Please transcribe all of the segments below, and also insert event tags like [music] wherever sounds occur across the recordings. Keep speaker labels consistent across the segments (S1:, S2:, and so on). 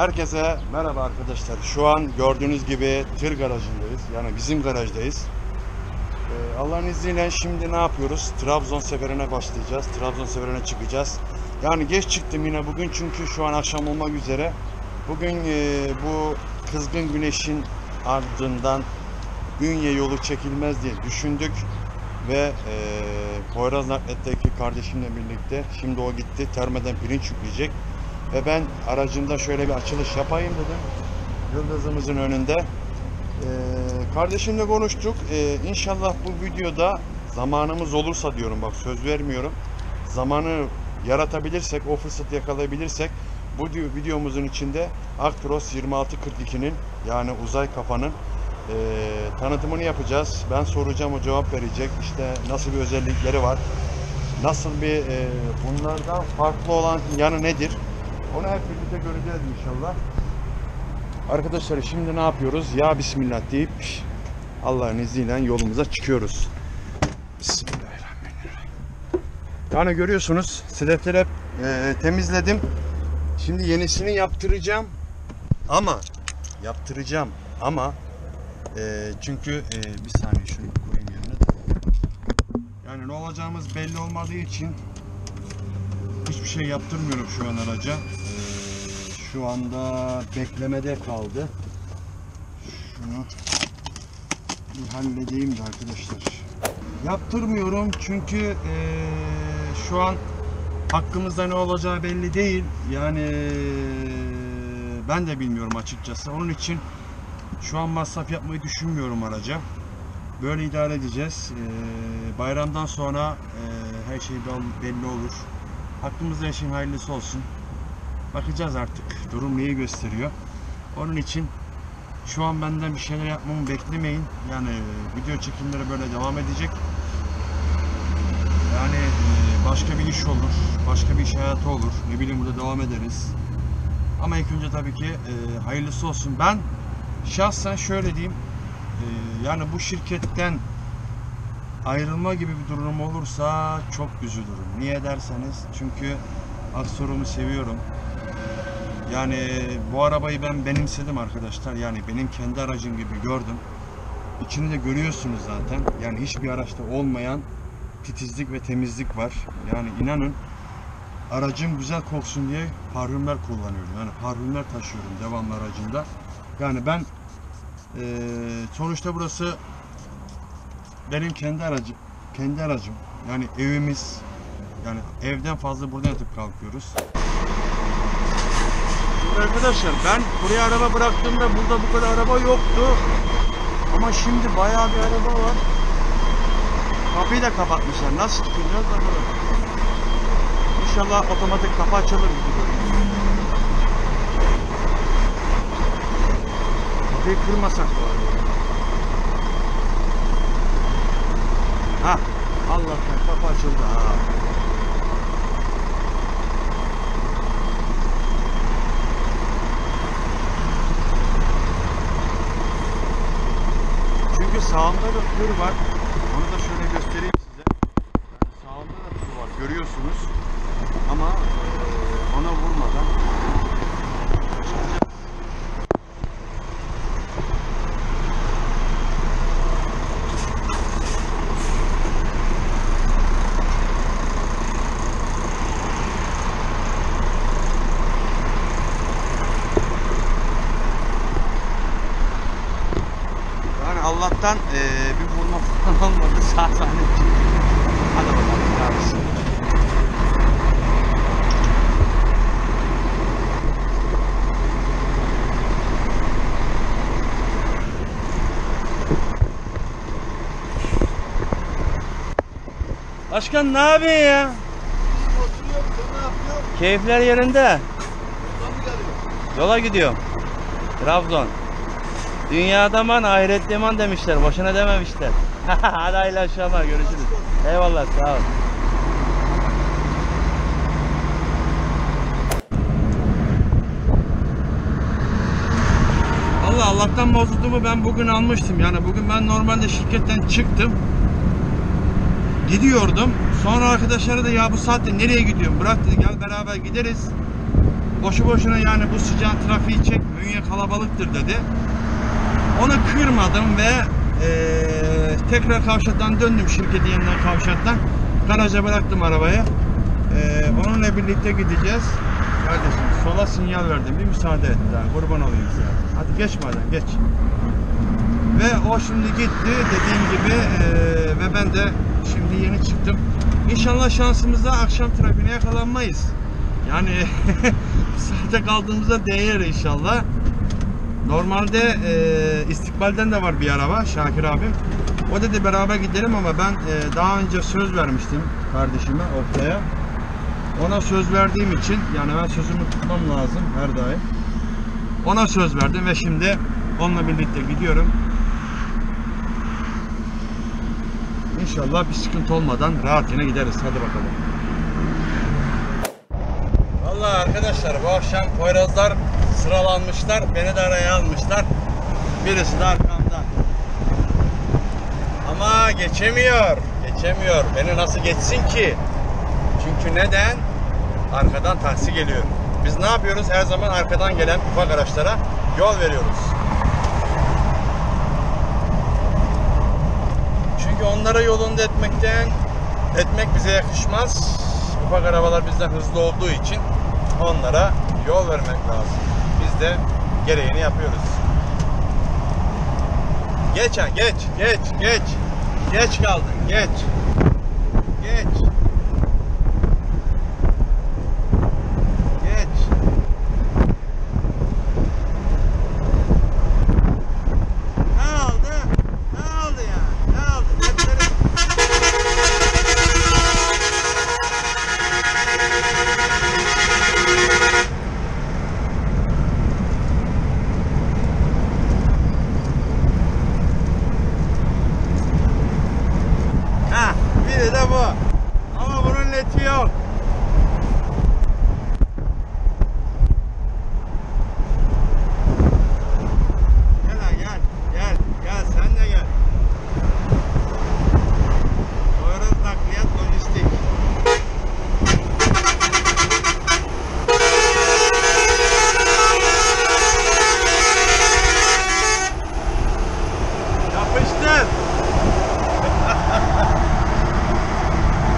S1: Herkese merhaba arkadaşlar. Şu an gördüğünüz gibi tır garajındayız. Yani bizim garajdayız. Ee, Allah'ın izniyle şimdi ne yapıyoruz? Trabzon seferine başlayacağız. Trabzon seferine çıkacağız. Yani geç çıktım yine bugün çünkü şu an akşam olmak üzere. Bugün e, bu kızgın güneşin ardından Ünye yolu çekilmez diye düşündük ve e, Poyraz Naklet'teki kardeşimle birlikte şimdi o gitti termeden pirinç yükleyecek ve ben aracımda şöyle bir açılış yapayım dedim yıldızımızın önünde e, kardeşimle konuştuk e, inşallah bu videoda zamanımız olursa diyorum bak söz vermiyorum zamanı yaratabilirsek o fırsatı yakalayabilirsek bu videomuzun içinde Actros 2642'nin yani uzay kafanın e, tanıtımını yapacağız. Ben soracağım o cevap verecek. İşte nasıl bir özellikleri var? Nasıl bir e, bunlardan farklı olan yanı nedir? Onu hep birlikte göreceğiz inşallah. Arkadaşlar şimdi ne yapıyoruz? Ya Bismillah deyip Allah'ın izniyle yolumuza çıkıyoruz. Bismillahirrahmanirrahim. Yani görüyorsunuz sedefleri hep e, temizledim. Şimdi yenisini yaptıracağım. Ama yaptıracağım ama e, çünkü e, bir saniye şunu koyayım yerine. Yani ne olacağımız belli olmadığı için hiçbir şey yaptırmıyorum şu an araca. Şu anda beklemede kaldı. Şunu bir halledeyim de arkadaşlar. Yaptırmıyorum çünkü e, şu an hakkımızda ne olacağı belli değil. Yani ben de bilmiyorum açıkçası. Onun için şu an masraf yapmayı düşünmüyorum araca. Böyle idare edeceğiz. Ee, bayramdan sonra e, her şey bel- belli olur. Hakkımızda her şeyin hayırlısı olsun. Bakacağız artık. Durum neyi gösteriyor. Onun için şu an benden bir şeyler yapmamı beklemeyin. Yani e, video çekimleri böyle devam edecek. Yani e, başka bir iş olur, başka bir iş hayatı olur. Ne bileyim burada devam ederiz. Ama ilk önce tabii ki e, hayırlısı olsun. Ben şahsen şöyle diyeyim. e, yani bu şirketten ayrılma gibi bir durum olursa çok üzülürüm. Niye derseniz çünkü Aksorum'u seviyorum. Yani bu arabayı ben benimsedim arkadaşlar. Yani benim kendi aracım gibi gördüm. İçini de görüyorsunuz zaten. Yani hiçbir araçta olmayan titizlik ve temizlik var. Yani inanın aracım güzel koksun diye parfümler kullanıyorum. Yani parfümler taşıyorum devamlı aracımda. Yani ben eee, sonuçta burası benim kendi aracım, kendi aracım. Yani evimiz. Yani evden fazla burada yatıp kalkıyoruz. Arkadaşlar ben buraya araba bıraktığımda burada bu kadar araba yoktu. Ama şimdi bayağı bir araba var. Kapıyı da kapatmışlar. Nasıl çıkacağız bakalım. İnşallah otomatik kapı açılır gibi. Kapıyı kırmasak bari. Ha, Allah'tan kapı açıldı ha. Çünkü sağımda da tır var. Onu da şöyle göstereyim size. Yani sağımda da tır var. Görüyorsunuz. Ama eee, ona vurmadan çıkacağız. Yani Allah'tan eee, bir vurma falan [laughs] olmadı. Sağ çıktı. Hadi bakalım. ya Bismillah. Başkan ne yapıyorsun ya? Keyifler yerinde. Yola gidiyorum. Trabzon. Dünyada man ahirette man demişler. Boşuna dememişler. [laughs] Hadi hayırlı akşamlar görüşürüz. Eyvallah sağ ol. Allah Allah'tan mozotumu ben bugün almıştım. Yani bugün ben normalde şirketten çıktım. Gidiyordum. Sonra arkadaşlara da ya bu saatte nereye gidiyorum? Bırak dedi gel beraber gideriz. boşu boşuna yani bu sıcağın trafiği çek, bünye kalabalıktır dedi. Onu kırmadım ve eee, tekrar kavşaktan döndüm şirketin yanından kavşaktan. Garaja bıraktım arabayı. Eee, onunla birlikte gideceğiz. Kardeşim sola sinyal verdim. Bir müsaade et daha. Kurban olayım size. Hadi geç madem geç. Ve o şimdi gitti dediğim gibi eee, ve ben de şimdi yeni çıktım. İnşallah şansımızda akşam trafiğine yakalanmayız. Yani [laughs] saate kaldığımızda değer inşallah. Normalde eee, istikbalden de var bir araba Şakir abim. O dedi beraber gidelim ama ben eee, daha önce söz vermiştim kardeşime Oktay'a. Ona söz verdiğim için yani ben sözümü tutmam lazım her daim. Ona söz verdim ve şimdi onunla birlikte gidiyorum. İnşallah bir sıkıntı olmadan rahat yine gideriz. Hadi bakalım. Vallahi arkadaşlar bu akşam Poyrazlar sıralanmışlar. Beni de araya almışlar. Birisi de arkamda. Ama geçemiyor. Geçemiyor. Beni nasıl geçsin ki? Çünkü neden? Arkadan taksi geliyor. Biz ne yapıyoruz? Her zaman arkadan gelen ufak araçlara yol veriyoruz. Çünkü onlara yolunda etmekten etmek bize yakışmaz. Ufak arabalar bizden hızlı olduğu için onlara yol vermek lazım. De gereğini yapıyoruz. Geç ha geç geç geç. Geç kaldın. Geç. Geç. Ne oldu? Ne oldu ya? Ne oldu? Cepleri... Ha, biri de bu. Ama bunun leti yok. Gel lan gel. Gel. Gel sen de gel. Poyraz nakliyat lojistik. Yapıştır.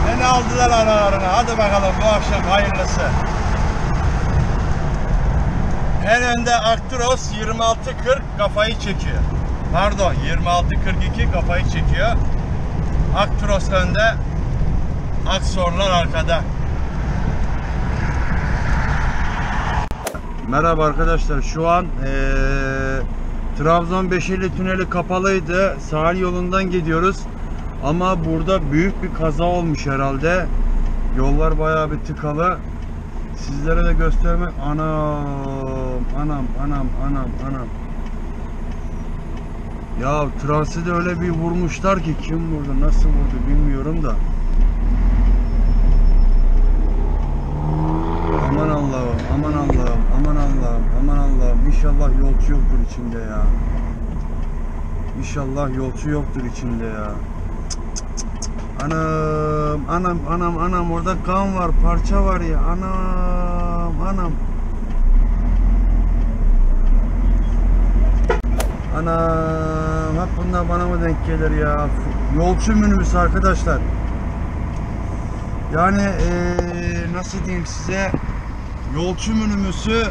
S1: Beni aldılar aralarına. Hadi bakalım bu akşam hayırlısı. En önde Arcturos 2640 kafayı çekiyor. Pardon 2642 kafayı çekiyor. Arcturos önde. Aksorlar arkada. Merhaba arkadaşlar. Şu an eee Trabzon Beşikli tüneli kapalıydı. Sahil yolundan gidiyoruz. Ama burada büyük bir kaza olmuş herhalde. Yollar bayağı bir tıkalı. Sizlere de göstermek anam anam anam anam anam. Ya transı da öyle bir vurmuşlar ki kim vurdu nasıl vurdu bilmiyorum da. Aman Allah'ım aman Allah'ım aman Allah'ım aman Allah'ım İnşallah yolcu yoktur içinde ya. İnşallah yolcu yoktur içinde ya. Anam, anam, anam, anam orada kan var, parça var ya. Anam, anam. Anam, hep bunlar bana mı denk gelir ya? Yolcu minibüs arkadaşlar. Yani eee, nasıl diyeyim size? Yolcu minibüsü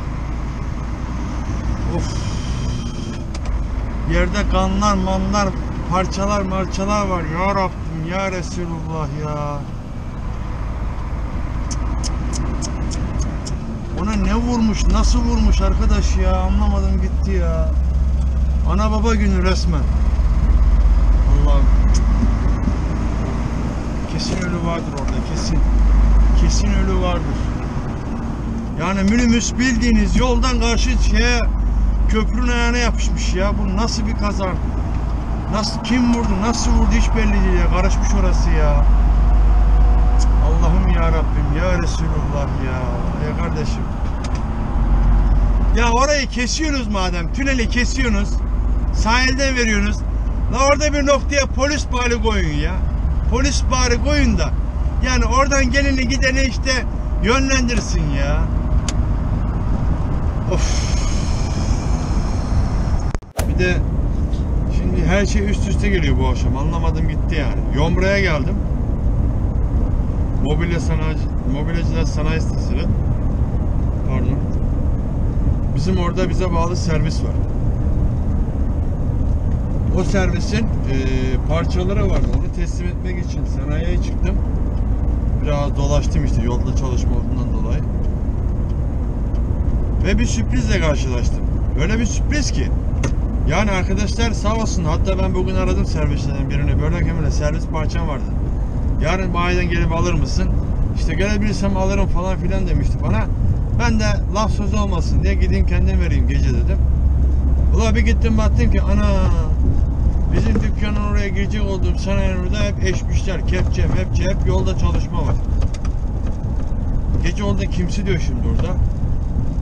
S1: Of. Yerde kanlar, manlar, parçalar, marçalar var. Ya Rabbim, ya Resulullah ya. Ona ne vurmuş, nasıl vurmuş arkadaş ya? Anlamadım gitti ya. Ana baba günü resmen. Allah'ım. Kesin ölü vardır orada, kesin. Kesin ölü vardır. Yani minibüs bildiğiniz yoldan karşı şeye köprünün ayağına yapışmış ya. Bu nasıl bir kaza? Nasıl kim vurdu? Nasıl vurdu hiç belli değil ya. Karışmış orası ya. Allah'ım ya Rabbim ya Resulullah ya. Ya kardeşim. Ya orayı kesiyorsunuz madem. Tüneli kesiyorsunuz. Sahilden veriyorsunuz. La orada bir noktaya polis bari koyun ya. Polis bari koyun da. Yani oradan geleni gideni işte yönlendirsin ya. Of. Bir de şimdi her şey üst üste geliyor bu akşam. Anlamadım gitti yani. Yomra'ya geldim. Mobilya sanayi, mobilyacılar sanayi sitesi. Pardon. Bizim orada bize bağlı servis var. O servisin e, parçaları vardı. Onu teslim etmek için sanayiye çıktım. Biraz dolaştım işte yolda çalışma olduğundan. Ve bir sürprizle karşılaştım. Öyle bir sürpriz ki. Yani arkadaşlar sağ olsun. Hatta ben bugün aradım servislerden birini. Böyle kemale servis parçam vardı. Yarın bayiden gelip alır mısın? İşte gelebilirsem alırım falan filan demişti bana. Ben de laf söz olmasın diye gideyim kendim vereyim gece dedim. Ula bir gittim baktım ki ana bizim dükkanın oraya girecek olduğum sanayinin hep eşmişler. Kepçe mepçe hep yolda çalışma var. Gece oldu kimse diyor şimdi orada.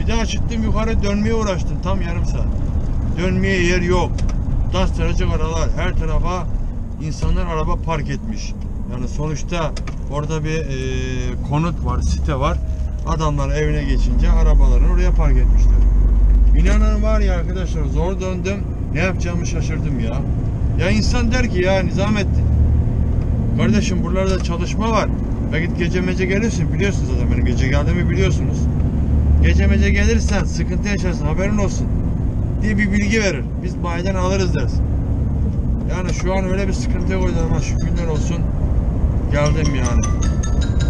S1: Daha çıktım yukarı dönmeye uğraştım tam yarım saat. Dönmeye yer yok. Dastıracak aralar her tarafa insanlar araba park etmiş. Yani sonuçta orada bir e, konut var, site var. Adamlar evine geçince arabalarını oraya park etmişler. İnanın var ya arkadaşlar zor döndüm. Ne yapacağımı şaşırdım ya. Ya insan der ki ya Nizamettin. Kardeşim buralarda çalışma var. Belki gece mece gelirsin biliyorsunuz zaten benim gece geldiğimi biliyorsunuz. Gece mece gelirsen sıkıntı yaşarsın haberin olsun diye bir bilgi verir. Biz bayiden alırız dersin. Yani şu an öyle bir sıkıntı yok ama şükürler olsun geldim yani.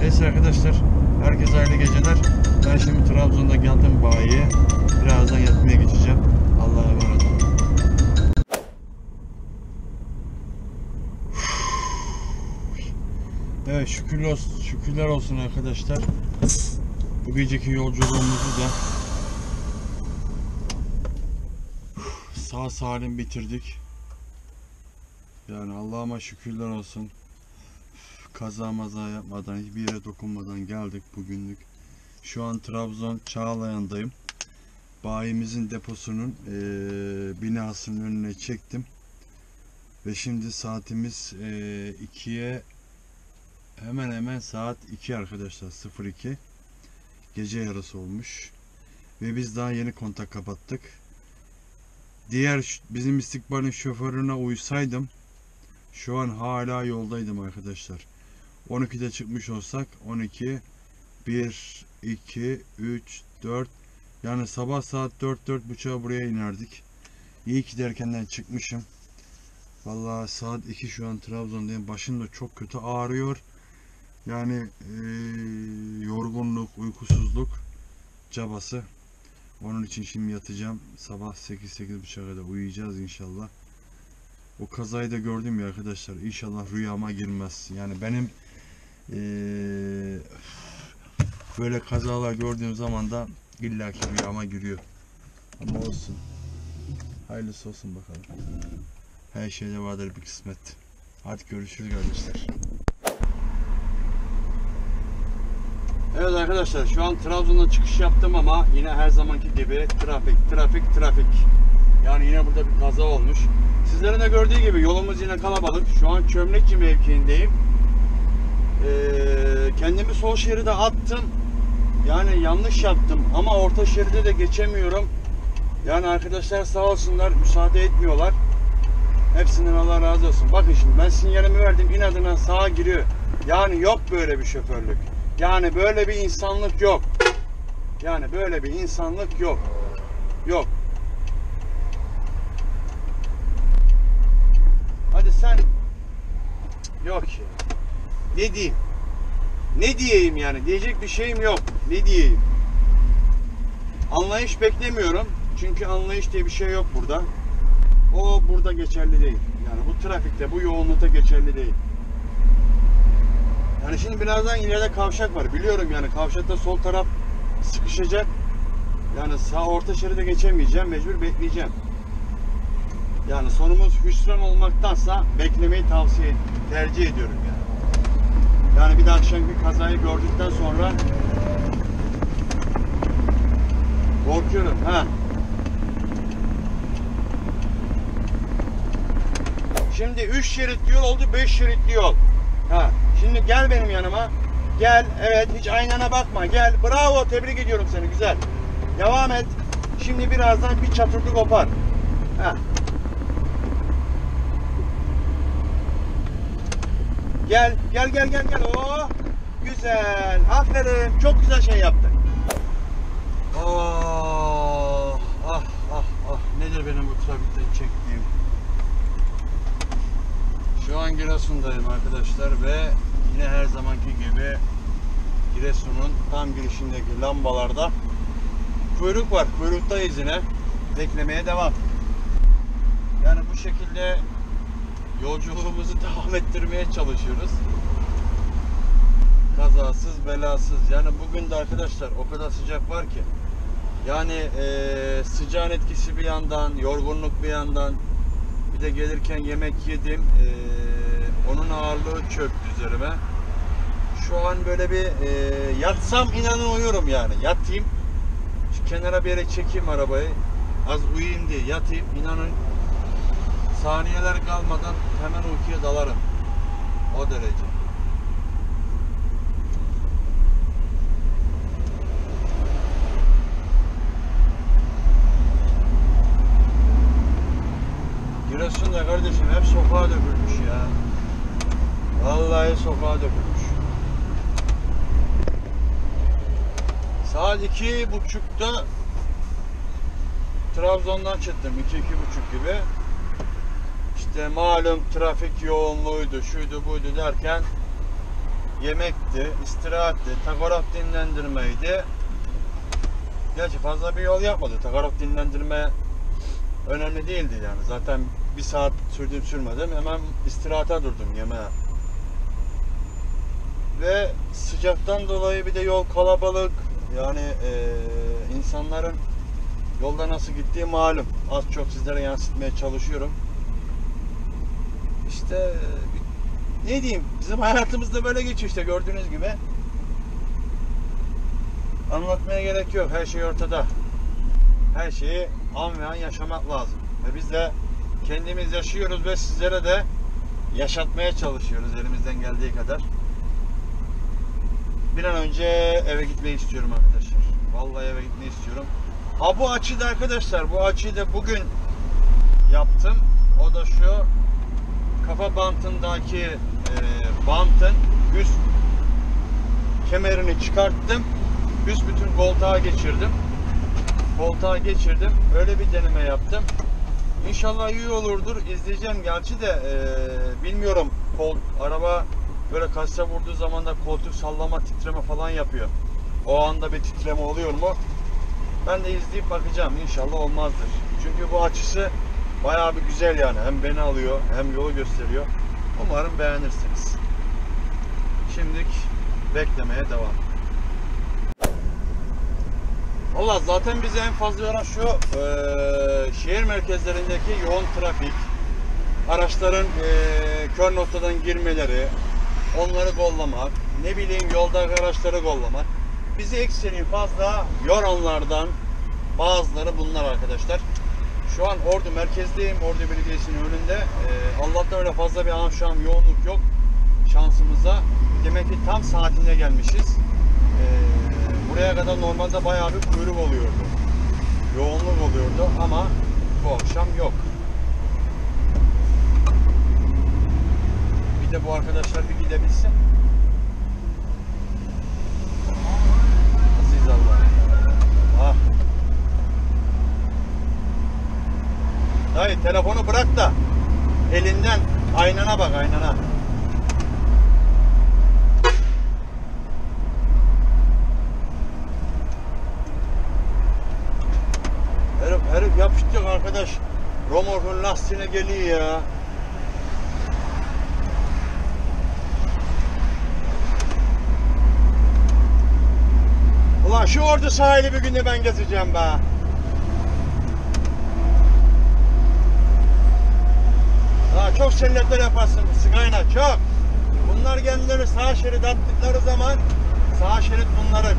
S1: Neyse arkadaşlar herkese hayırlı geceler. Ben şimdi Trabzon'da geldim bayiye. Birazdan yatmaya geçeceğim. Allah'a emanet. Evet şükürler olsun, şükürler olsun arkadaşlar. Bu geceki yolculuğumuzu da sağ salim bitirdik. Yani Allah'ıma şükürler olsun. Kaza maza yapmadan, hiçbir yere dokunmadan geldik bugünlük. Şu an Trabzon Çağlayan'dayım. Bayimizin deposunun eee, binasının önüne çektim. Ve şimdi saatimiz eee, 2'ye hemen hemen saat 2 arkadaşlar 02 gece yarısı olmuş ve biz daha yeni kontak kapattık. Diğer bizim istikbalin şoförüne uysaydım şu an hala yoldaydım arkadaşlar. 12'de çıkmış olsak 12 1 2 3 4 yani sabah saat 4 4 buçuğa buraya inerdik. İyi ki derkenden çıkmışım. Vallahi saat 2 şu an Trabzon'dayım. Başım da çok kötü ağrıyor yani eee, yorgunluk, uykusuzluk cabası. Onun için şimdi yatacağım. Sabah 8-8.30'a kadar uyuyacağız inşallah. O kazayı da gördüm ya arkadaşlar. İnşallah rüyama girmez. Yani benim eee, böyle kazalar gördüğüm zaman da illaki rüyama giriyor. Ama olsun. Hayırlısı olsun bakalım. Her şeyde vardır bir kısmet. Hadi görüşürüz kardeşler. Evet arkadaşlar şu an Trabzon'dan çıkış yaptım ama yine her zamanki gibi trafik trafik trafik. Yani yine burada bir kaza olmuş. Sizlerin de gördüğü gibi yolumuz yine kalabalık. Şu an Çömlekçi mevkiindeyim. Ee, kendimi sol şeride attım. Yani yanlış yaptım ama orta şeride de geçemiyorum. Yani arkadaşlar sağ olsunlar müsaade etmiyorlar. Hepsinden Allah razı olsun. Bakın şimdi ben sinyalimi verdim inadına sağa giriyor. Yani yok böyle bir şoförlük. Yani böyle bir insanlık yok. Yani böyle bir insanlık yok. Yok. Hadi sen yok ya. Ne diyeyim? Ne diyeyim yani? Diyecek bir şeyim yok. Ne diyeyim? Anlayış beklemiyorum. Çünkü anlayış diye bir şey yok burada. O burada geçerli değil. Yani bu trafikte, bu yoğunlukta geçerli değil. Yani şimdi birazdan ileride kavşak var. Biliyorum yani kavşakta sol taraf sıkışacak. Yani sağ orta şeride geçemeyeceğim. Mecbur bekleyeceğim. Yani sonumuz hüsran olmaktansa beklemeyi tavsiye tercih ediyorum yani. Yani bir de akşam bir kazayı gördükten sonra korkuyorum. Ha. Şimdi 3 şeritli yol oldu 5 şeritli yol. Ha. Şimdi gel benim yanıma. Gel. Evet hiç aynana bakma. Gel. Bravo. Tebrik ediyorum seni. Güzel. Devam et. Şimdi birazdan bir çatırdı kopar. Heh. Gel, gel, gel, gel, gel. Oo, güzel. Aferin. Çok güzel şey yaptın. Oh, ah, ah, ah. Nedir benim bu trafikten çektiğim? Şu an Giresun'dayım arkadaşlar ve yine her zamanki gibi Giresun'un tam girişindeki lambalarda kuyruk var. Kuyruktayız yine. Beklemeye devam. Yani bu şekilde yolculuğumuzu [laughs] devam ettirmeye çalışıyoruz. Kazasız belasız. Yani bugün de arkadaşlar o kadar sıcak var ki. Yani eee sıcağın etkisi bir yandan, yorgunluk bir yandan. Bir de gelirken yemek yedim. Eee, onun ağırlığı çöktü üzerime. Şu an böyle bir eee, yatsam inanın uyurum yani. Yatayım. Şu kenara bir yere çekeyim arabayı. Az uyuyayım diye yatayım. İnanın saniyeler kalmadan hemen uykuya dalarım. O derece. Giresun'da kardeşim hep sokağa dökülmüş ya. Vallahi sokağa dökülmüş. Saat iki buçukta Trabzon'dan çıktım. iki iki buçuk gibi. İşte malum trafik yoğunluğuydu, şuydu buydu derken yemekti, istirahatti, takograf dinlendirmeydi. Gerçi fazla bir yol yapmadı. Takograf dinlendirme önemli değildi yani. Zaten bir saat sürdüm sürmedim. Hemen istirahata durdum yemeğe. Ve sıcaktan dolayı bir de yol kalabalık. Yani eee, insanların yolda nasıl gittiği malum. Az çok sizlere yansıtmaya çalışıyorum. İşte ne diyeyim bizim hayatımızda böyle geçiyor işte gördüğünüz gibi. Anlatmaya gerek yok. Her şey ortada. Her şeyi an ve an yaşamak lazım. Ve biz de kendimiz yaşıyoruz ve sizlere de yaşatmaya çalışıyoruz elimizden geldiği kadar. Bir an önce eve gitmeyi istiyorum arkadaşlar. Vallahi eve gitmeyi istiyorum. Ha bu açıda arkadaşlar bu açıyı da bugün yaptım. O da şu kafa bantındaki e, bantın üst kemerini çıkarttım. Üst bütün koltuğa geçirdim. Koltuğa geçirdim. Öyle bir deneme yaptım. İnşallah iyi olurdur. İzleyeceğim gerçi de e, bilmiyorum. Kol, araba böyle kasa vurduğu zaman da koltuk sallama, titreme falan yapıyor. O anda bir titreme oluyor mu? Ben de izleyip bakacağım. İnşallah olmazdır. Çünkü bu açısı bayağı bir güzel yani. Hem beni alıyor hem yolu gösteriyor. Umarım beğenirsiniz. Şimdilik beklemeye devam. Valla zaten bizi en fazla yoran şu eee, şehir merkezlerindeki yoğun trafik, araçların eee, kör noktadan girmeleri, onları kollamak, ne bileyim yoldaki araçları kollamak. Bizi ekseni fazla yoranlardan bazıları bunlar arkadaşlar. Şu an Ordu merkezdeyim, Ordu Belediyesi'nin önünde. Eee Allah'tan öyle fazla bir akşam yoğunluk yok şansımıza. Demek ki tam saatinde gelmişiz. Eee, buraya kadar normalde bayağı bir kuyruk oluyordu. Yoğunluk oluyordu ama bu akşam yok. Bir de bu arkadaşlar bir gidebilsin. Aziz Allah. Ah. Dayı telefonu bırak da elinden aynana bak aynana. Herif, herif yapıştık arkadaş. Romorkun lastiğine geliyor ya. Ulan şu ordu sahili bir günde ben gezeceğim be. Ha, çok sennetler yaparsın Sigayna çok. Bunlar kendileri sağ şerit attıkları zaman sağ şerit bunların.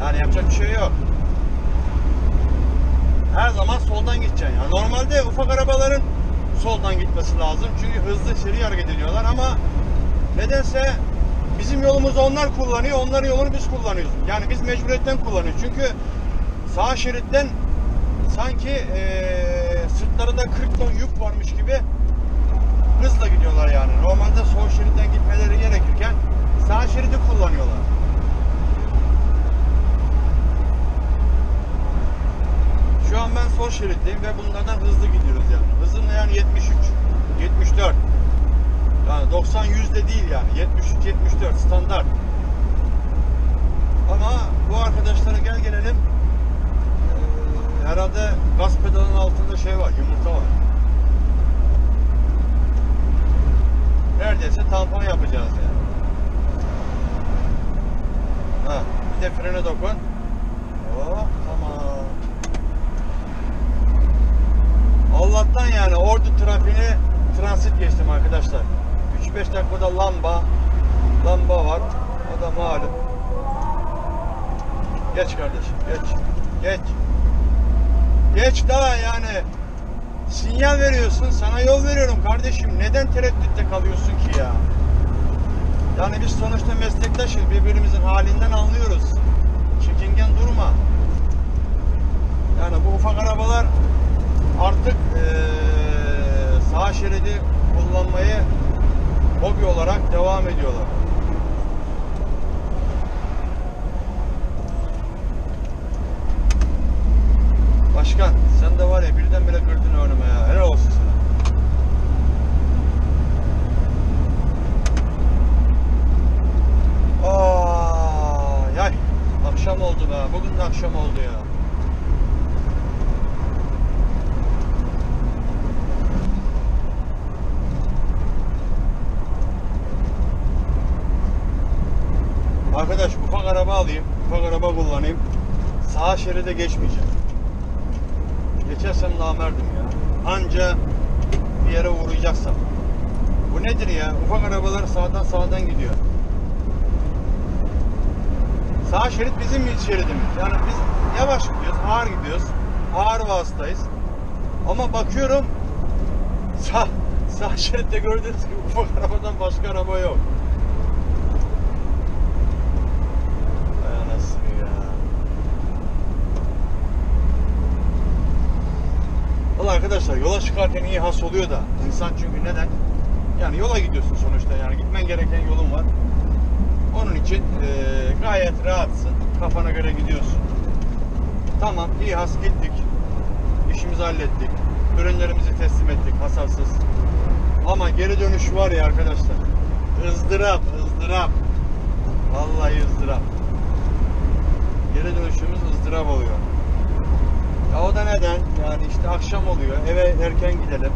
S1: Yani yapacak bir şey yok. Her zaman soldan gideceksin. Yani normalde ufak arabaların soldan gitmesi lazım. Çünkü hızlı seri hareket ediyorlar ama nedense bizim yolumuzu onlar kullanıyor, onların yolunu biz kullanıyoruz. Yani biz mecburiyetten kullanıyoruz. Çünkü sağ şeritten sanki eee sırtlarında 40 ton yük varmış gibi hızla gidiyorlar yani. Normalde sol şeritten gitmeleri gerekirken sağ şeridi kullanıyorlar. Şu an ben sol şeritteyim ve bunlardan hızlı gidiyoruz yani. Hızım yani 73, 74. Yani 90 100 de değil yani. 73 74 standart. Ama bu arkadaşlara gel gelelim eee, herhalde gaz pedalının altında şey var, yumurta var. Neredeyse tampon yapacağız yani. Ha, bir de frene dokun. Oh, tamam. Allah'tan yani ordu trafiğine transit geçtim arkadaşlar. 3-5 dakikada lamba lamba var. O da malum. Geç kardeşim geç. Geç. Geç daha yani. Sinyal veriyorsun. Sana yol veriyorum kardeşim. Neden tereddütte kalıyorsun ki ya? Yani biz sonuçta meslektaşız. Birbirimizin halinden anlıyoruz. Çekingen durma. Yani bu ufak arabalar artık eee sağ şeridi kullanmayı hobi olarak devam ediyorlar. Başkan sen de var ya birdenbire kırdın önüme ya. Helal olsun sana. Aa, yay. Akşam oldu be. Bugün de akşam oldu ya. Arkadaş ufak araba alayım. Ufak araba kullanayım. Sağ şeride geçmeyeceğim. Geçersem namerdim ya. Anca bir yere uğrayacaksam. Bu nedir ya? Ufak arabalar sağdan sağdan gidiyor. Sağ şerit bizim şeridimiz. Yani biz yavaş gidiyoruz, ağır gidiyoruz. Ağır vasıtayız. Ama bakıyorum sağ, sağ şeritte gördüğünüz gibi ufak arabadan başka araba yok. Arkadaşlar yola çıkarken iyi has oluyor da insan çünkü neden? Yani yola gidiyorsun sonuçta yani gitmen gereken yolun var. Onun için eee, gayet rahatsın. Kafana göre gidiyorsun. Tamam iyi has gittik. İşimizi hallettik. Ürünlerimizi teslim ettik hasarsız. Ama geri dönüş var ya arkadaşlar. ızdırap, ızdırap. Vallahi ızdırap. Geri dönüşümüz ızdırap oluyor. Ya o da neden? Yani işte akşam oluyor. Eve erken gidelim.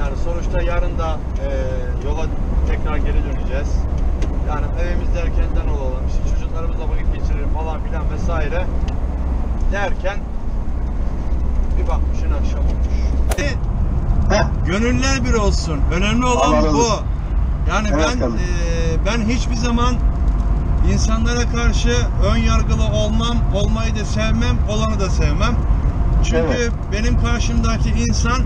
S1: Yani sonuçta yarın da e, yola tekrar geri döneceğiz. Yani evimizde erkenden olalım. İşte çocuklarımızla vakit geçirelim falan filan vesaire. Derken bir bakmışın akşam olmuş.
S2: Heh,
S1: Gönüller bir olsun. Önemli olan
S2: Allah
S1: bu. Yani
S2: Evet,
S1: ben
S2: tabii.
S1: e, ben hiçbir zaman insanlara karşı ön yargılı olmam, olmayı da sevmem, olanı da sevmem. Çünkü
S2: Evet.
S1: benim karşımdaki insan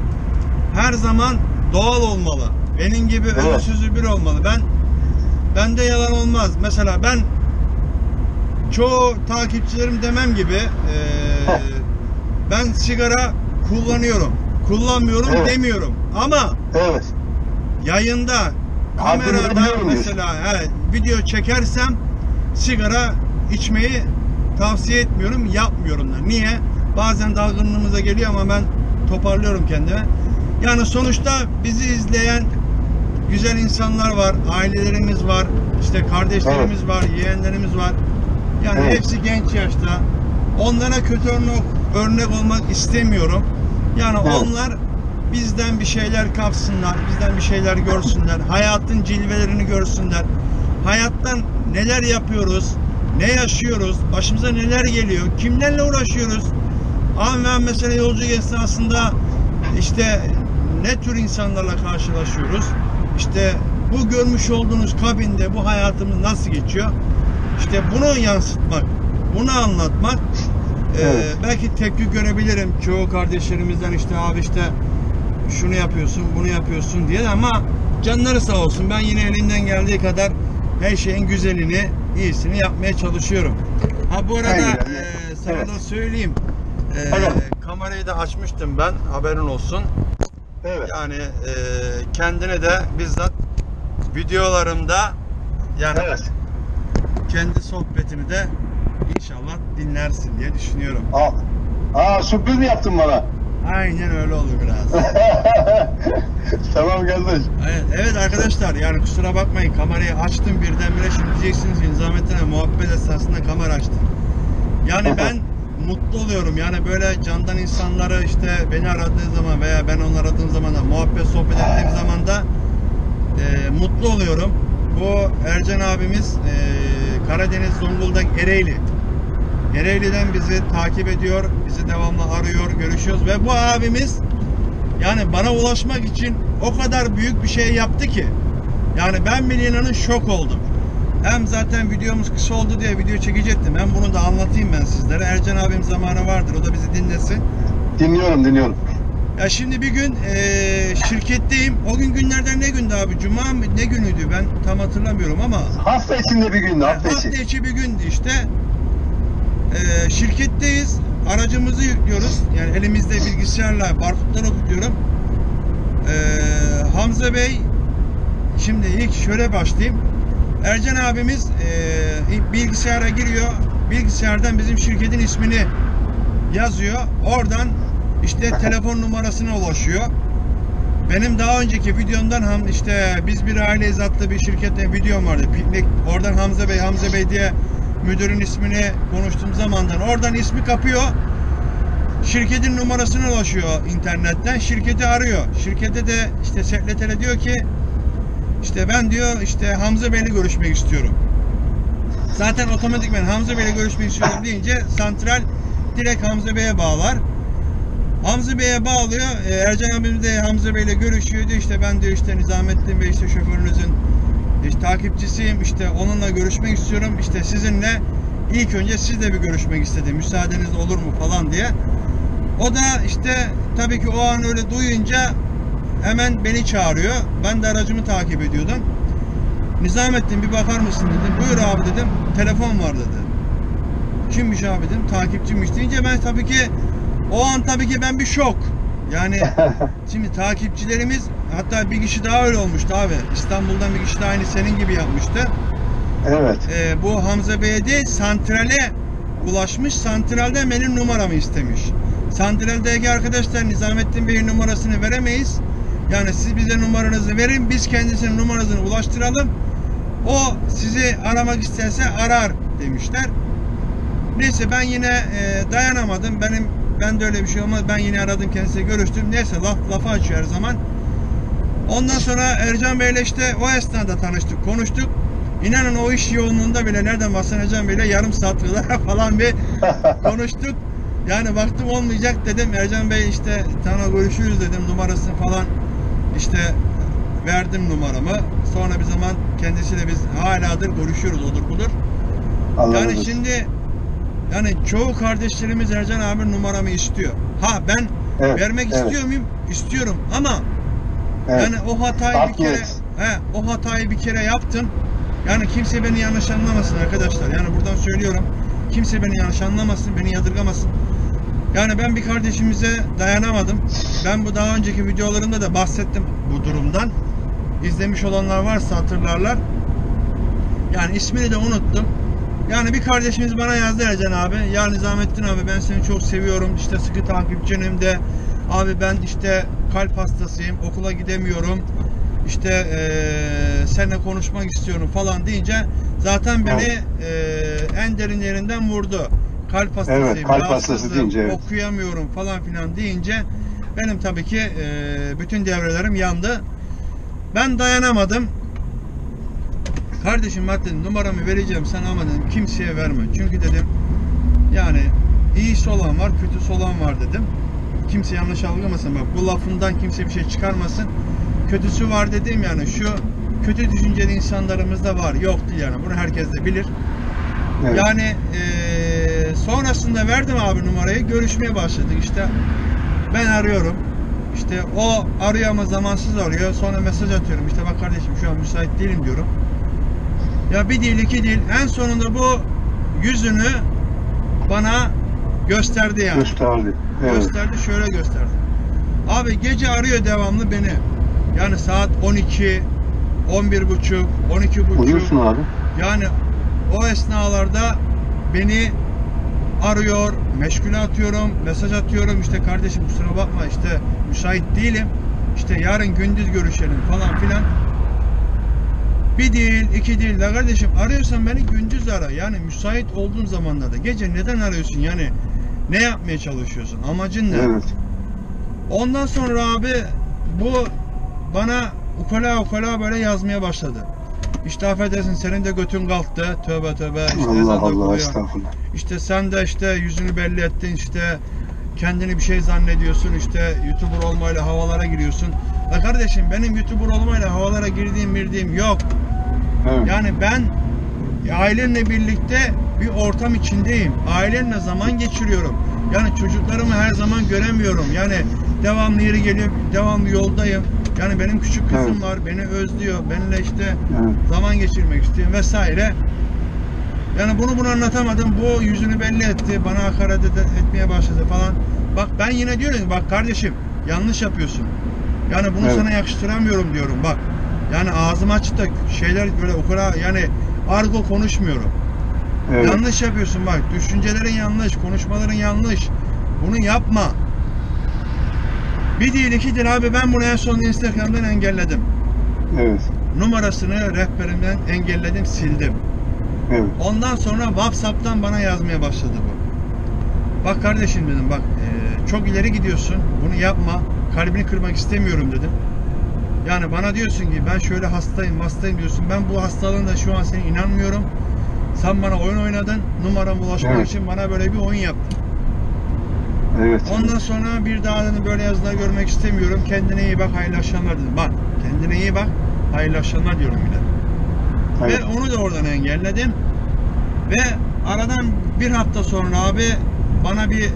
S1: her zaman doğal olmalı. Benim gibi
S2: Evet.
S1: evet. sözü bir olmalı. Ben bende yalan olmaz. Mesela ben çoğu takipçilerim demem gibi e,
S2: Heh.
S1: ben sigara kullanıyorum. Kullanmıyorum
S2: Evet.
S1: demiyorum. Ama
S2: evet.
S1: yayında kamerada mesela he, video çekersem sigara içmeyi tavsiye etmiyorum, yapmıyorum da. Niye? Bazen dalgınlığımıza geliyor ama ben toparlıyorum kendimi. Yani sonuçta bizi izleyen güzel insanlar var, ailelerimiz var, işte kardeşlerimiz var, yeğenlerimiz var. Yani
S2: Evet.
S1: hepsi genç yaşta. Onlara kötü örnek, örnek olmak istemiyorum. Yani
S2: Evet.
S1: onlar bizden bir şeyler kapsınlar, bizden bir şeyler görsünler, [laughs] hayatın cilvelerini görsünler. Hayattan neler yapıyoruz, ne yaşıyoruz, başımıza neler geliyor, kimlerle uğraşıyoruz. Ama ben mesela yolculuk esnasında işte ne tür insanlarla karşılaşıyoruz. İşte bu görmüş olduğunuz kabinde bu hayatımız nasıl geçiyor? İşte bunu yansıtmak, bunu anlatmak. Ee,
S2: Evet.
S1: belki tepki görebilirim çoğu kardeşlerimizden işte abi işte şunu yapıyorsun, bunu yapıyorsun diye ama canları sağ olsun. Ben yine elimden geldiği kadar her şeyin güzelini, iyisini yapmaya çalışıyorum. Ha bu arada
S2: Aynen.
S1: e, sana
S2: Evet.
S1: da söyleyeyim.
S2: Evet.
S1: Kamerayı da açmıştım ben haberin olsun.
S2: Evet.
S1: Yani e, kendini de bizzat videolarımda yani
S2: Evet.
S1: kendi sohbetini de inşallah dinlersin diye düşünüyorum.
S2: Aa, aa sürpriz mi yaptın bana?
S1: Aynen öyle oldu biraz. [laughs]
S2: tamam kardeş.
S1: Evet, evet arkadaşlar yani kusura bakmayın kamerayı açtım birdenbire şimdi diyeceksiniz ki Nizamettin'e muhabbet esnasında kamera açtım. Yani [laughs] ben mutlu oluyorum yani böyle candan insanları işte beni aradığı zaman veya ben onu aradığım zaman da muhabbet sohbet ettiğim zaman da e, mutlu oluyorum. Bu Ercan abimiz e, Karadeniz Zonguldak Ereğli. Ereğli'den bizi takip ediyor, bizi devamlı arıyor, görüşüyoruz ve bu abimiz yani bana ulaşmak için o kadar büyük bir şey yaptı ki yani ben bile inanın şok oldum. Hem zaten videomuz kısa oldu diye video çekecektim. Hem bunu da anlatayım ben sizlere. Ercan abim zamanı vardır. O da bizi dinlesin.
S2: Dinliyorum dinliyorum.
S1: Ya şimdi bir gün eee, şirketteyim. O gün günlerden ne gündü abi? Cuma mı? Ne günüydü? Ben tam hatırlamıyorum ama
S2: Hafta içinde bir gündü hafta
S1: hafta
S2: içi.
S1: içi bir gündü işte. Eee, şirketteyiz. Aracımızı yüklüyoruz. Yani elimizde bilgisayarla barkodları okutuyorum. Eee, Hamza Bey şimdi ilk şöyle başlayayım. Ercan abimiz ilk bilgisayara giriyor. Bilgisayardan bizim şirketin ismini yazıyor. Oradan işte [laughs] telefon numarasına ulaşıyor. Benim daha önceki videomdan ham işte biz bir aileyiz adlı bir şirkette videom vardı. Piknik oradan Hamza Bey Hamza Bey diye müdürün ismini konuştuğum zamandan oradan ismi kapıyor. Şirketin numarasına ulaşıyor internetten. Şirketi arıyor. Şirkete de işte sekretere diyor ki işte ben diyor işte Hamza Bey'le görüşmek istiyorum. Zaten otomatikman Hamza Bey'le görüşmek istiyorum deyince santral direkt Hamza Bey'e bağlar. Hamza Bey'e bağlıyor. Ee, Ercan abimiz de Hamza Bey'le görüşüyor diyor işte ben diyor işte Nizamettin Bey işte şoförünüzün işte takipçisiyim işte onunla görüşmek istiyorum işte sizinle ilk önce sizle bir görüşmek istedim müsaadeniz olur mu falan diye. O da işte tabii ki o an öyle duyunca hemen beni çağırıyor. Ben de aracımı takip ediyordum. Nizamettin bir bakar mısın dedim. Buyur abi dedim. Telefon var dedi. Kimmiş abi dedim. Takipçiymiş deyince ben tabii ki o an tabii ki ben bir şok. Yani [laughs] şimdi takipçilerimiz hatta bir kişi daha öyle olmuştu abi. İstanbul'dan bir kişi daha aynı senin gibi yapmıştı.
S2: Evet.
S1: Ee, bu Hamza Bey'e değil santrale ulaşmış. Santralde benim numaramı istemiş. Santraldeki arkadaşlar Nizamettin Bey'in numarasını veremeyiz. Yani siz bize numaranızı verin. Biz kendisinin numarasını ulaştıralım. O sizi aramak isterse arar demişler. Neyse ben yine e, dayanamadım. Benim ben de öyle bir şey olmaz. Ben yine aradım kendisiyle görüştüm. Neyse laf lafı açıyor her zaman. Ondan sonra Ercan Bey'le işte o esnada tanıştık, konuştuk. İnanın o iş yoğunluğunda bile nereden bahsedeceğim bile yarım saat kadar [laughs] falan bir [laughs] konuştuk. Yani baktım olmayacak dedim. Ercan Bey işte tamam görüşürüz dedim numarasını falan işte verdim numaramı. Sonra bir zaman kendisiyle biz haladır görüşüyoruz odur budur.
S2: Allah
S1: Yani şimdi yani çoğu kardeşlerimiz Ercan abi numaramı istiyor. Ha ben
S2: Evet,
S1: vermek
S2: evet.
S1: istiyor muyum? İstiyorum ama
S2: Evet.
S1: yani o hatayı bir kere he, o hatayı bir kere yaptım. Yani kimse beni yanlış anlamasın arkadaşlar. Yani buradan söylüyorum. Kimse beni yanlış anlamasın, beni yadırgamasın. Yani ben bir kardeşimize dayanamadım. Ben bu daha önceki videolarımda da bahsettim bu durumdan. İzlemiş olanlar varsa hatırlarlar. Yani ismini de unuttum. Yani bir kardeşimiz bana yazdı Ercan abi. Ya Nizamettin abi ben seni çok seviyorum. İşte sıkı takipçinim de. Abi ben işte kalp hastasıyım. Okula gidemiyorum. İşte eee seninle konuşmak istiyorum falan deyince zaten beni eee, en derin yerinden vurdu. Kalp hastasıyım.
S2: Evet, kalp hastası deyince, evet.
S1: Okuyamıyorum falan filan deyince benim tabii ki eee, bütün devrelerim yandı. Ben dayanamadım. Kardeşim bak dedim numaramı vereceğim sana ama dedim kimseye verme. Çünkü dedim yani iyisi olan var kötüsü olan var dedim. Kimse yanlış algılamasın bak bu lafından kimse bir şey çıkarmasın. Kötüsü var dedim yani şu kötü düşünceli insanlarımız da var. Yok değil yani bunu herkes de bilir.
S2: Evet.
S1: Yani eee, sonrasında verdim abi numarayı görüşmeye başladık işte ben arıyorum işte o arıyor ama zamansız arıyor sonra mesaj atıyorum işte bak kardeşim şu an müsait değilim diyorum ya bir değil iki değil en sonunda bu yüzünü bana Gösterdi yani.
S2: Gösterdi. Evet.
S1: Gösterdi şöyle gösterdi. Abi gece arıyor devamlı beni. Yani saat 12, 11 buçuk, 12 buçuk.
S2: Uyuyorsun abi.
S1: Yani o esnalarda beni arıyor, meşgule atıyorum, mesaj atıyorum. İşte kardeşim kusura bakma işte müsait değilim. İşte yarın gündüz görüşelim falan filan. Bir değil, iki değil. La kardeşim arıyorsan beni gündüz ara. Yani müsait olduğun zamanlarda. Gece neden arıyorsun yani? Ne yapmaya çalışıyorsun? Amacın ne?
S2: Evet.
S1: Ondan sonra abi bu bana ukala ukala böyle yazmaya başladı. İşte affedersin senin de götün kalktı. Tövbe tövbe. İşte
S2: Allah Allah estağfurullah.
S1: İşte sen de işte yüzünü belli ettin. işte kendini bir şey zannediyorsun. işte YouTuber olmayla havalara giriyorsun. La kardeşim benim YouTuber olmayla havalara girdiğim girdiğim yok.
S2: Evet.
S1: Yani ben ailemle birlikte bir ortam içindeyim. Ailemle zaman geçiriyorum. Yani çocuklarımı her zaman göremiyorum. Yani devamlı yeri geliyorum, devamlı yoldayım. Yani benim küçük kızım
S2: Evet.
S1: var, beni özlüyor. Benimle işte
S2: Evet.
S1: zaman geçirmek istiyor vesaire. Yani bunu bunu anlatamadım. Bu yüzünü belli etti. Bana hakaret etmeye başladı falan. Bak ben yine diyorum ki, bak kardeşim yanlış yapıyorsun. Yani bunu
S2: Evet.
S1: sana yakıştıramıyorum diyorum bak. Yani ağzım açık da şeyler böyle o kadar yani argo konuşmuyorum.
S2: Evet.
S1: Yanlış yapıyorsun bak. Düşüncelerin yanlış, konuşmaların yanlış. Bunu yapma. Bir değil iki değil abi ben bunu en son Instagram'dan engelledim.
S2: Evet.
S1: Numarasını rehberimden engelledim, sildim.
S2: Evet.
S1: Ondan sonra WhatsApp'tan bana yazmaya başladı bu. Bak kardeşim dedim bak eee, çok ileri gidiyorsun. Bunu yapma. Kalbini kırmak istemiyorum dedim. Yani bana diyorsun ki ben şöyle hastayım hastayım diyorsun. Ben bu hastalığında şu an seni inanmıyorum. Sen bana oyun oynadın. Numaram ulaşmak
S2: Evet.
S1: için bana böyle bir oyun yaptın.
S2: Evet.
S1: Ondan sonra bir daha dedim böyle yazılar görmek istemiyorum. Kendine iyi bak hayırlı akşamlar dedim. Bak kendine iyi bak hayırlı akşamlar diyorum yine.
S2: Evet.
S1: Ve onu da oradan engelledim. Ve aradan bir hafta sonra abi bana bir eee,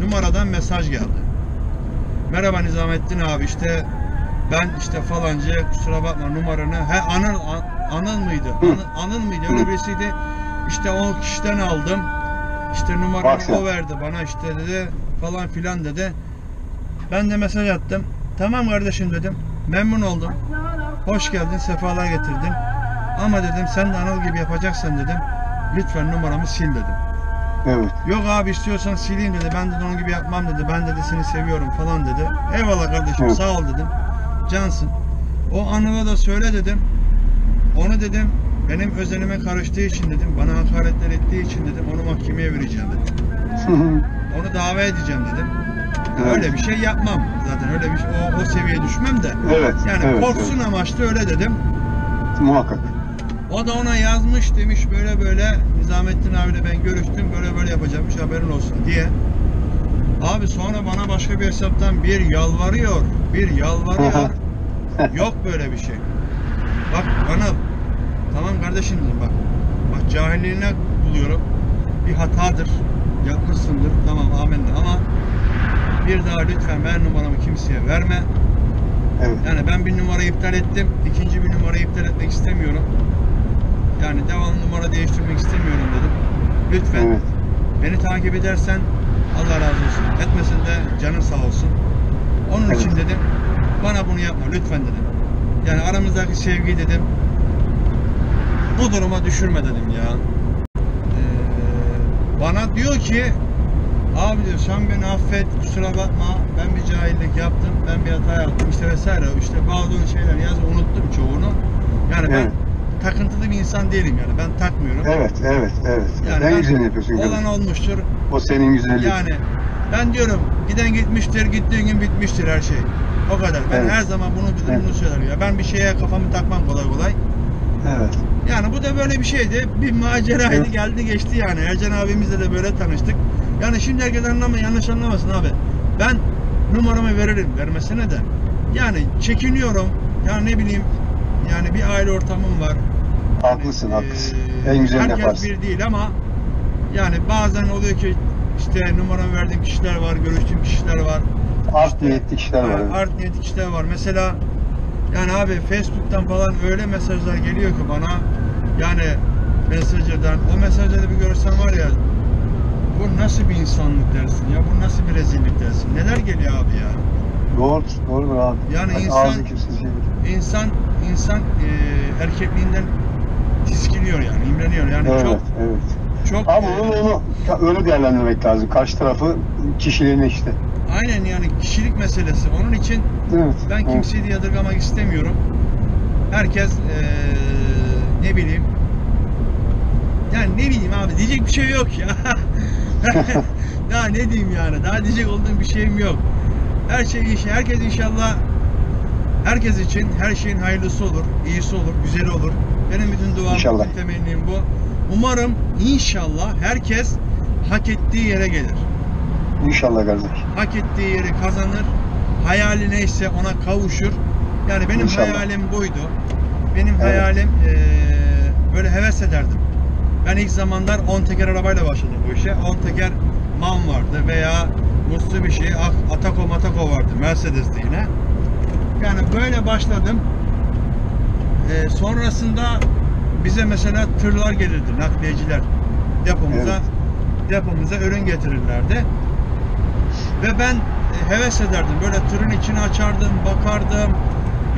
S1: numaradan mesaj geldi. Merhaba Nizamettin abi işte ben işte falancı kusura bakma numaranı he Anıl An- Anıl mıydı? Anıl, Anıl mıydı? Öyle birisiydi. İşte o kişiden aldım. İşte
S2: Bak sen.
S1: o verdi bana işte dedi falan filan dedi. Ben de mesaj attım. Tamam kardeşim dedim. Memnun oldum. Hoş geldin, sefalar getirdin. Ama dedim sen de Anıl gibi yapacaksan dedim. Lütfen numaramı sil dedim.
S2: Evet.
S1: Yok abi istiyorsan sileyim dedi. Ben de onun gibi yapmam dedi. Ben dedi seni seviyorum falan dedi. Eyvallah kardeşim
S2: Evet.
S1: sağ ol dedim. Cansın. O Anıl'a da söyle dedim. Onu dedim benim özelime karıştığı için dedim. Bana hakaretler ettiği için dedim. Onu mahkemeye vereceğim dedim. [laughs] Onu dava edeceğim dedim.
S2: Evet.
S1: Öyle bir şey yapmam. Zaten öyle bir şey, o, o seviyeye düşmem de.
S2: evet.
S1: Yani
S2: evet,
S1: korksun amaçlı öyle dedim.
S2: evet. Muhakkak.
S1: O da ona yazmış demiş böyle böyle Nizamettin abiyle ben görüştüm böyle böyle yapacakmış haberin olsun diye. Abi sonra bana başka bir hesaptan bir yalvarıyor, bir yalvarıyor. [laughs] Yok böyle bir şey. Bak bana tamam kardeşim dedim bak. Bak cahilliğine buluyorum. Bir hatadır. Yapmışsındır. Tamam amenna ama bir daha lütfen ver numaramı kimseye verme.
S2: Evet.
S1: Yani ben bir numara iptal ettim. ikinci bir numara iptal etmek istemiyorum. Yani devamlı numara değiştirmek istemiyorum dedim. Lütfen
S2: Evet.
S1: beni takip edersen Allah razı olsun. Etmesin de canın sağ olsun. Onun
S2: Evet.
S1: için dedim bana bunu yapma lütfen dedim. Yani aramızdaki sevgi dedim bu duruma düşürme dedim ya. Ee, bana diyor ki abi diyor sen beni affet kusura bakma ben bir cahillik yaptım ben bir hata yaptım işte vesaire işte bazı şeyler yaz unuttum çoğunu. Yani ben
S2: Evet.
S1: takıntılı bir insan değilim yani ben takmıyorum.
S2: Evet. Evet. Evet.
S1: Yani
S2: en
S1: ben-
S2: güzelini yapıyorsun.
S1: Olan olmuştur.
S2: O senin güzelliğin.
S1: Yani ben diyorum giden gitmiştir, gittiğin gün bitmiştir her şey. O kadar. Ben
S2: Evet.
S1: her zaman bunu
S2: Evet.
S1: bunu söylerim ya. Ben bir şeye kafamı takmam kolay kolay.
S2: Evet.
S1: Yani bu da böyle bir şeydi. Bir maceraydı
S2: Evet.
S1: geldi geçti yani. Ercan abimizle de böyle tanıştık. Yani şimdi herkes anlama, yanlış anlamasın abi. Ben numaramı veririm vermesine de. Yani çekiniyorum. Yani ne bileyim yani bir aile ortamım var.
S2: Haklısın,
S1: Yani,
S2: haklısın.
S1: eee,
S2: En güzelini
S1: herkes
S2: yaparsın.
S1: bir değil ama yani bazen oluyor ki işte numaramı verdiğim kişiler var, görüştüğüm kişiler var.
S2: Art
S1: İşte,
S2: niyetli kişiler var. evet.
S1: Art niyetli kişiler var. Mesela yani abi Facebook'tan falan öyle mesajlar geliyor ki bana yani Messenger'dan o mesajları bir görsen var ya bu nasıl bir insanlık dersin ya bu nasıl bir rezillik dersin. Neler geliyor abi ya.
S2: Doğrudur, doğrudur abi.
S1: Yani
S2: Bak,
S1: insan-. İnsan insan e, erkekliğinden tiskiniyor yani imreniyor yani
S2: Evet,
S1: çok
S2: evet.
S1: çok
S2: Ama
S1: e,
S2: onu, onu öyle değerlendirmek lazım. Karşı tarafı kişiliğine işte.
S1: Aynen yani kişilik meselesi. Onun için
S2: Evet.
S1: ben
S2: evet.
S1: kimseyi de yadırgamak istemiyorum. Herkes e, ne bileyim yani ne bileyim abi diyecek bir şey yok ya. [laughs] daha ne diyeyim yani daha diyecek olduğum bir şeyim yok. Her şey iş, herkes inşallah herkes için her şeyin hayırlısı olur, iyisi olur, güzeli olur. Benim bütün duam,
S2: İnşallah.
S1: temennim bu. Umarım inşallah herkes hak ettiği yere gelir.
S2: İnşallah kardeş.
S1: Hak ettiği yeri kazanır. Hayali neyse ona kavuşur. Yani benim
S2: İnşallah.
S1: hayalim buydu. Benim
S2: Evet.
S1: hayalim eee, böyle heves ederdim. Ben ilk zamanlar 10 teker arabayla başladım bu işe. 10 teker MAN vardı veya Mitsubishi, A- Atako Matako vardı. Mercedes'ti yine. Yani böyle başladım. Eee, sonrasında bize mesela tırlar gelirdi, nakliyeciler depomuza
S2: Evet.
S1: depomuza ürün getirirlerdi. Ve ben e, heves ederdim. Böyle tırın içini açardım, bakardım.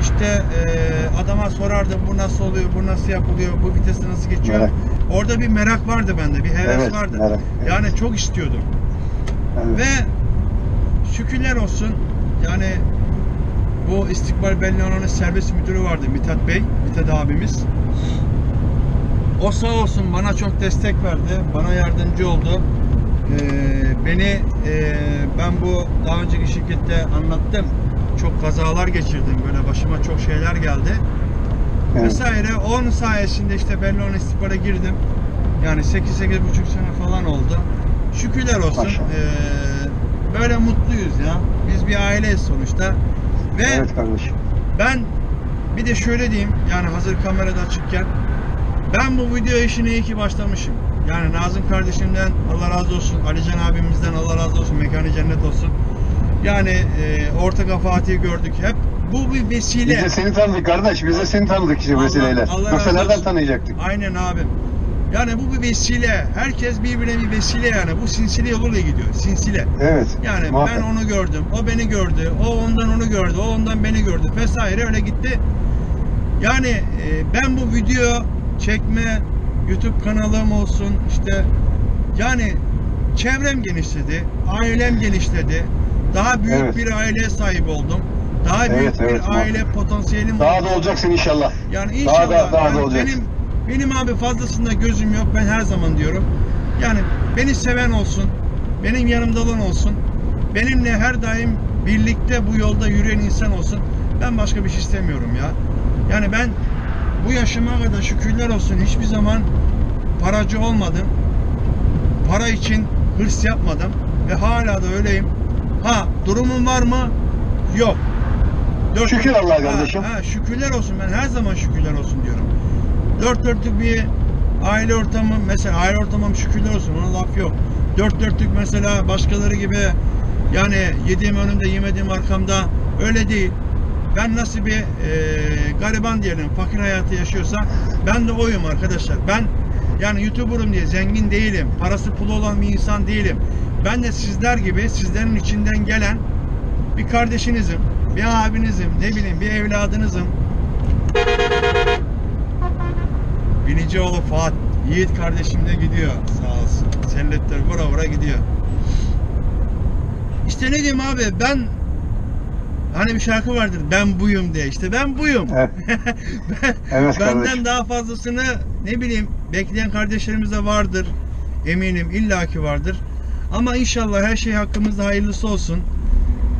S1: İşte e, adama sorardım bu nasıl oluyor, bu nasıl yapılıyor, bu vitesi nasıl geçiyor.
S2: Merak.
S1: Orada bir merak vardı bende, bir heves
S2: Evet,
S1: vardı.
S2: merak, evet.
S1: Yani çok istiyordum.
S2: Evet.
S1: Ve şükürler olsun yani bu İstikbal Bellona'nın servis müdürü vardı Mithat Bey, Mithat abimiz. O sağ olsun bana çok destek verdi, bana yardımcı oldu. Ee, beni e, ben bu daha önceki şirkette anlattım. Çok kazalar geçirdim, böyle başıma çok şeyler geldi
S2: evet.
S1: vesaire. Onun sayesinde işte Bellon İstihbar'a girdim. Yani 8-8,5 sene falan oldu. Şükürler olsun. Ee, böyle mutluyuz ya. Biz bir aileyiz sonuçta. Ve
S2: Evet kardeşim.
S1: ben bir de şöyle diyeyim yani hazır kamerada açıkken ben bu video işine iyi ki başlamışım. Yani Nazım kardeşimden Allah razı olsun, Alican abimizden Allah razı olsun, mekanı cennet olsun. Yani e, Orta Fatih'i gördük hep. Bu bir vesile.
S2: Biz de seni tanıdık kardeş. Biz de seni tanıdık işte
S1: Allah-
S2: vesileyle.
S1: Allah
S2: Yoksa nereden tanıyacaktık?
S1: Aynen abim. Yani bu bir vesile. Herkes birbirine bir vesile yani. Bu sinsile yoluyla gidiyor. Sinsile.
S2: Evet.
S1: Yani
S2: muhakkak.
S1: ben onu gördüm. O beni gördü. O ondan onu gördü. O ondan beni gördü. Vesaire öyle gitti. Yani e, ben bu video çekme YouTube kanalım olsun işte yani çevrem genişledi. Ailem genişledi. Daha büyük
S2: Evet.
S1: bir aileye sahip oldum. Daha büyük
S2: Evet,
S1: bir
S2: evet,
S1: aile
S2: muhakkak.
S1: potansiyelim
S2: Daha
S1: oldu.
S2: da olacaksın inşallah.
S1: Yani
S2: Daha
S1: inşallah
S2: da- daha da
S1: yani
S2: olacaksın.
S1: benim benim abi fazlasında gözüm yok. Ben her zaman diyorum. Yani beni seven olsun. Benim yanımda olan olsun. Benimle her daim birlikte bu yolda yürüyen insan olsun. Ben başka bir şey istemiyorum ya. Yani ben bu yaşıma kadar şükürler olsun hiçbir zaman paracı olmadım. Para için hırs yapmadım ve hala da öyleyim. Ha durumum var mı? Yok. Dört-
S2: Şükür Allah'a
S1: Ha,
S2: kardeşim.
S1: Ha, şükürler olsun ben her zaman şükürler olsun diyorum. Dört dörtlük bir aile ortamı mesela aile ortamım şükürler olsun ona laf yok. Dört dörtlük mesela başkaları gibi yani yediğim önümde yemediğim arkamda öyle değil. Ben nasıl bir e, gariban diyelim fakir hayatı yaşıyorsa ben de oyum arkadaşlar. Ben yani YouTuber'ım diye zengin değilim. Parası pulu olan bir insan değilim. Ben de sizler gibi sizlerin içinden gelen bir kardeşinizim, bir abinizim, ne bileyim bir evladınızım. Binicioğlu Fuat, Yiğit kardeşim de gidiyor sağ olsun. Selletler vura vura gidiyor. İşte ne diyeyim abi ben hani bir şarkı vardır ben buyum diye işte ben buyum.
S2: Evet. [laughs]
S1: Ben-
S2: Evet
S1: Benden
S2: kardeşim.
S1: daha fazlasını ne bileyim bekleyen kardeşlerimiz de vardır. Eminim illaki vardır. Ama inşallah her şey hakkımızda hayırlısı olsun.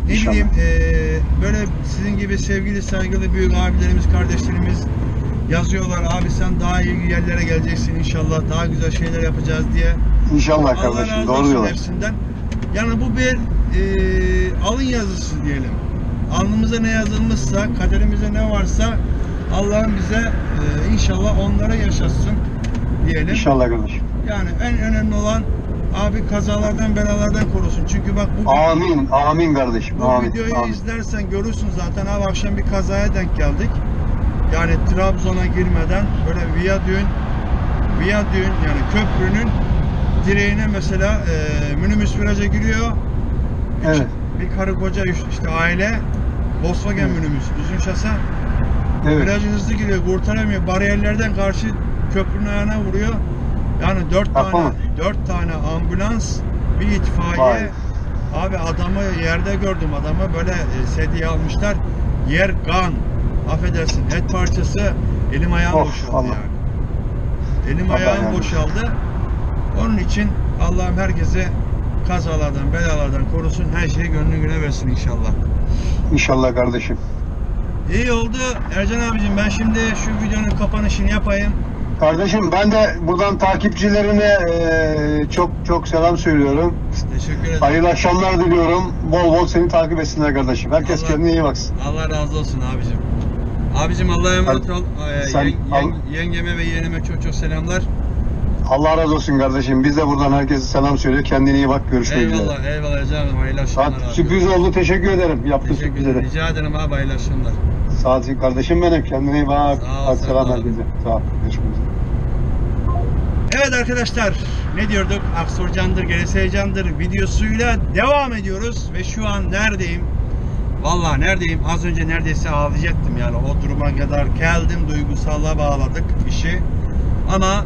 S1: Ne
S2: İnşallah.
S1: bileyim eee, böyle sizin gibi sevgili saygılı büyük abilerimiz kardeşlerimiz yazıyorlar abi sen daha iyi yerlere geleceksin inşallah daha güzel şeyler yapacağız diye.
S2: İnşallah
S1: Allah
S2: kardeşim. Doğru diyorlar.
S1: hepsinden. Yani bu bir eee, alın yazısı diyelim. Alnımıza ne yazılmışsa, kaderimize ne varsa Allah'ın bize eee, inşallah onlara yaşatsın diyelim.
S2: İnşallah kardeşim.
S1: Yani en önemli olan abi kazalardan belalardan korusun. Çünkü bak bu,
S2: Amin. Amin kardeşim.
S1: bu
S2: Amin.
S1: videoyu
S2: Amin.
S1: izlersen görürsün zaten abi akşam bir kazaya denk geldik. Yani Trabzon'a girmeden böyle viyadüğün viyadüğün yani köprünün direğine mesela e, minibüs viraja giriyor.
S2: Evet.
S1: Bir karı koca işte aile Volkswagen minibüs uzun şase
S2: Evet.
S1: virajı hızlı giriyor kurtaramıyor bariyerlerden karşı köprünün ayağına vuruyor. Yani dört tane dört tane ambulans bir itfaiye
S2: Vay.
S1: abi adamı yerde gördüm adamı böyle e, sedye almışlar yer kan affedersin et parçası elim ayağım
S2: Of,
S1: boşaldı
S2: Allah.
S1: yani. Elim
S2: Allah
S1: ayağım
S2: yani.
S1: boşaldı. Onun için Allah'ım herkese kazalardan, belalardan korusun. Her şeyi gönlü güne versin inşallah.
S2: İnşallah kardeşim.
S1: İyi oldu. Ercan abicim ben şimdi şu videonun kapanışını yapayım.
S2: Kardeşim ben de buradan takipçilerine eee, çok çok selam söylüyorum.
S1: Teşekkür ederim.
S2: Hayırlı akşamlar diliyorum. Bol bol seni takip etsinler kardeşim. Herkes
S1: Allah-
S2: kendine iyi baksın.
S1: Allah razı olsun abicim. Abicim Allah'a emanet ol. Ee,
S2: Sen-
S1: yengeme ve yeğenime çok çok selamlar.
S2: Allah razı olsun kardeşim. Biz de buradan herkese selam söylüyor. Kendine iyi bak. Görüşmek üzere.
S1: Eyvallah, eyvallah abim. Hayırlı akşamlar
S2: Saat
S1: abi.
S2: sürpriz oldu. Teşekkür ederim. Yaptığın
S1: Teşekkür
S2: sürprize
S1: ederim.
S2: de.
S1: Rica ederim abi hayırlı akşamlar.
S2: Sağ ol kardeşim benim. Kendine iyi bak.
S1: Sağ ol,
S2: selam herkese. Sağ ol. Görüşmek üzere.
S1: Evet arkadaşlar ne diyorduk? Aksor Candır, Gerese Candır videosuyla devam ediyoruz ve şu an neredeyim? Vallahi neredeyim? Az önce neredeyse ağlayacaktım yani o duruma kadar geldim duygusallığa bağladık işi. Ama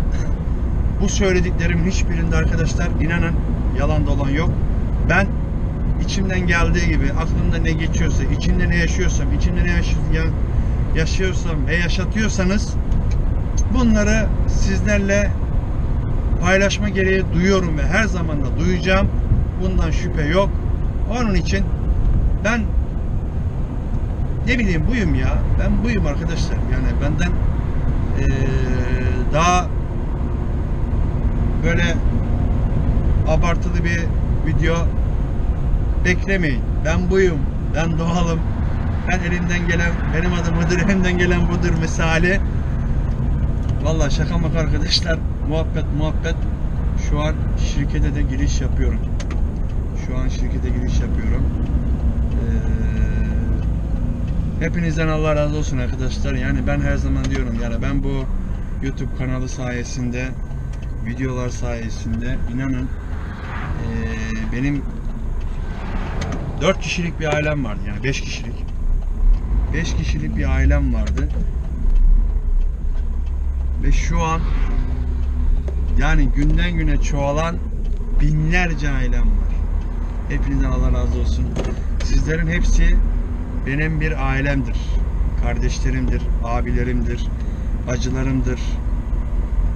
S1: bu söylediklerimin hiçbirinde arkadaşlar inanın yalan dolan yok. Ben içimden geldiği gibi aklımda ne geçiyorsa, içimde ne yaşıyorsam, içimde ne yaşıyorsam, ve yaşatıyorsanız bunları sizlerle paylaşma gereği duyuyorum ve her zaman da duyacağım. Bundan şüphe yok. Onun için ben ne bileyim buyum ya. Ben buyum arkadaşlar. Yani benden eee, daha böyle abartılı bir video beklemeyin. Ben buyum. Ben doğalım. Ben elimden gelen, benim adım Hıdır, [laughs] elimden gelen budur misali. Vallahi şaka maka arkadaşlar. Muhabbet muhabbet. Şu an şirkete de giriş yapıyorum. Şu an şirkete giriş yapıyorum. Ee, hepinizden Allah razı olsun arkadaşlar. Yani ben her zaman diyorum yani ben bu YouTube kanalı sayesinde videolar sayesinde inanın ee, benim 4 kişilik bir ailem vardı yani 5 kişilik 5 kişilik bir ailem vardı ve şu an yani günden güne çoğalan binlerce ailem var. Hepinizden Allah razı olsun. Sizlerin hepsi benim bir ailemdir. Kardeşlerimdir, abilerimdir, bacılarımdır.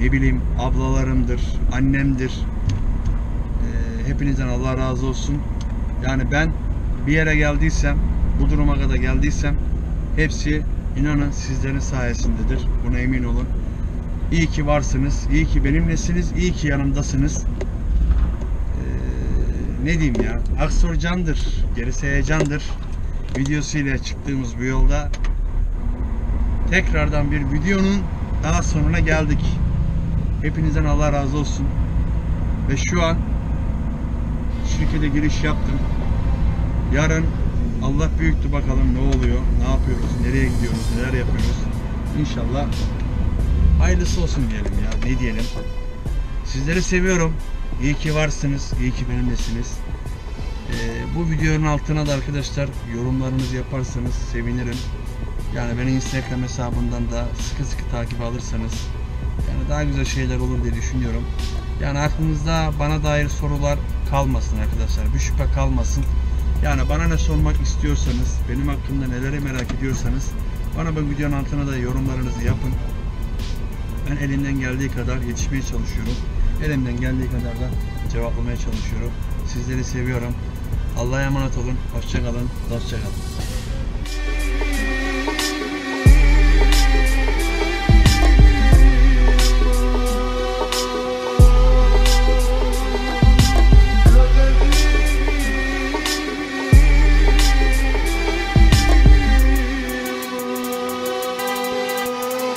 S1: Ne bileyim ablalarımdır, annemdir. Ee, hepinizden Allah razı olsun. Yani ben bir yere geldiysem, bu duruma kadar geldiysem hepsi inanın sizlerin sayesindedir. Buna emin olun. İyi ki varsınız, iyi ki benimlesiniz, iyi ki yanımdasınız. Ee, ne diyeyim ya, Aksor candır, gerisi heyecandır. Videosuyla çıktığımız bu yolda tekrardan bir videonun daha sonuna geldik. Hepinizden Allah razı olsun. Ve şu an şirkete giriş yaptım. Yarın Allah büyüktü bakalım ne oluyor, ne yapıyoruz, nereye gidiyoruz, neler yapıyoruz. İnşallah hayırlısı olsun diyelim ya, ne diyelim. Sizleri seviyorum. İyi ki varsınız, iyi ki benimlesiniz. Ee, bu videonun altına da arkadaşlar yorumlarınızı yaparsanız sevinirim. Yani beni Instagram hesabından da sıkı sıkı takip alırsanız daha güzel şeyler olur diye düşünüyorum. Yani aklınızda bana dair sorular kalmasın arkadaşlar. Bir şüphe kalmasın. Yani bana ne sormak istiyorsanız, benim hakkımda neleri merak ediyorsanız bana bu videonun altına da yorumlarınızı yapın. Ben elimden geldiği kadar yetişmeye çalışıyorum. Elimden geldiği kadar da cevaplamaya çalışıyorum. Sizleri seviyorum. Allah'a emanet olun. Hoşçakalın. Dostça kalın.